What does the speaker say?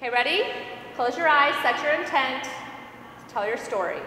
Okay, ready? Close your eyes, set your intent, tell your story.